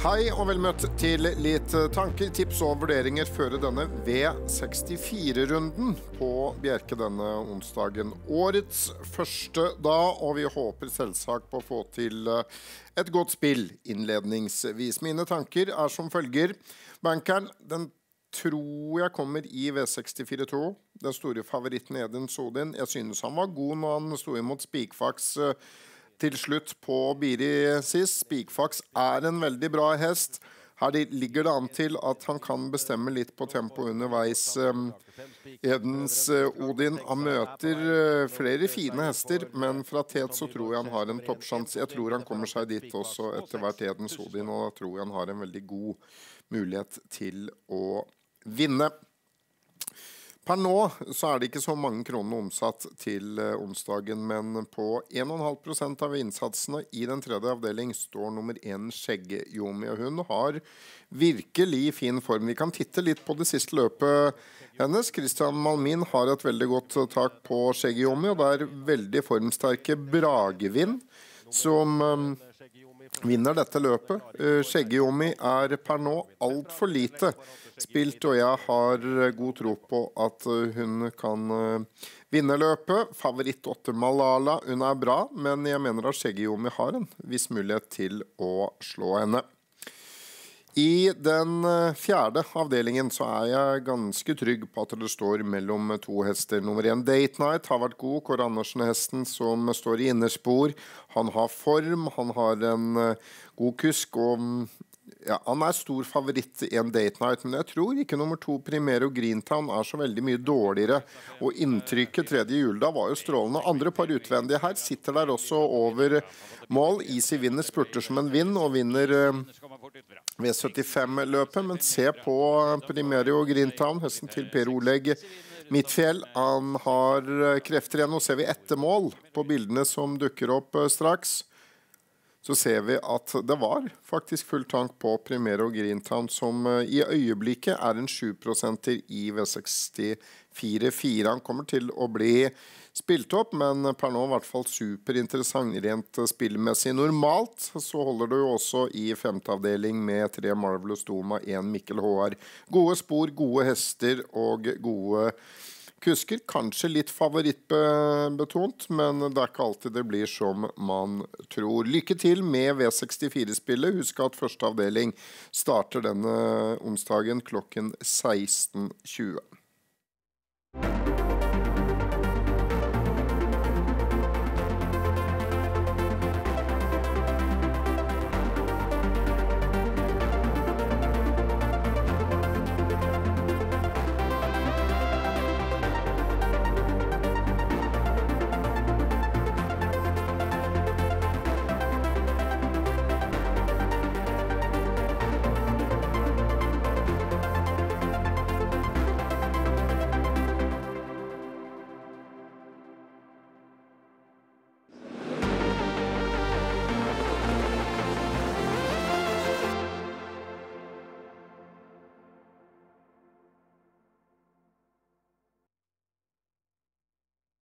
Hei og vel møtt til litt tanker, tips og vurderinger før denne V64-runden på Bjerke denne onsdagen. Årets første da, og vi håper selvsagt på å få til eh, et godt spill innledningsvis. Mine tanker er som følger. Bankeren den tror jeg kommer i V64-2. Den store favoritten Edin Sodin. Jeg synes han var god når han sto imot Spikfaks. eh, til slutt på Biri sist. Spikfax er en veldig bra hest. Her ligger det an til at han kan bestemme litt på tempoet underveis. Edens eh, Odin han møter eh, flere fine hester, men fra tet så tror jeg han har en toppsjanse. Jeg tror han kommer seg dit også etter hvert, Edens Odin, og da tror jeg han har en veldig god mulighet til å vinne. Per nå så er det ikke så mange kroner omsatt til eh, onsdagen, men på 1,5% av innsatsene i den tredje avdeling står nummer én Skjegge-Jomi. Og hun har virkelig fin form. Vi kan titte litt på det siste løpet hennes. Christian Malmin har et veldig godt tak på Skjegge-Jomi, og det er veldig formsterke Bragevind som um, vinner dette løpet. Uh, er per nå altfor lite spilt, og jeg har god tro på at uh, hun kan vinne løpet. Favoritt åtte Malala, hun er bra, men jeg mener at Skjegge-Jomi har en viss mulighet til å slå henne. I den uh, fjerde avdelingen så er jeg ganske trygg på at det står mellom to hester. Nummer én Date Night har vært god. Kåre Andersen-hesten som står i innerspor. Han har form, han har en god kusk. og mm, ja, Han er stor favoritt i en date night, men jeg tror ikke nummer to Primero Greentown er så veldig mye dårligere. Og inntrykket tredje juledag var jo strålende. Andre par utvendige her sitter der også over mål. Easy vinner spurter som en vind og vinner uh, V75-løpet. Men se på Primerio Grintown, hesten til Per Oleg Midtfjell. Han har eh, krefter igjen. Nå ser vi ettermål på bildene som dukker opp uh, straks så ser vi at det var faktisk full tank på Primero Greentown, som eh, i øyeblikket er en 7-prosenter i V64-4. Han kommer til å bli spilt opp, men per nå i hvert fall superinteressant rent spillmessig. Normalt så holder du jo også i femte avdeling med tre Marvelous Doma, én Mikkel HR. Gode spor, gode hester og gode kusker. Kanskje litt favorittbetont, men det er ikke alltid det blir som man tror. Lykke til med V64-spillet. Husk at første avdeling starter denne onsdagen klokken 16.20.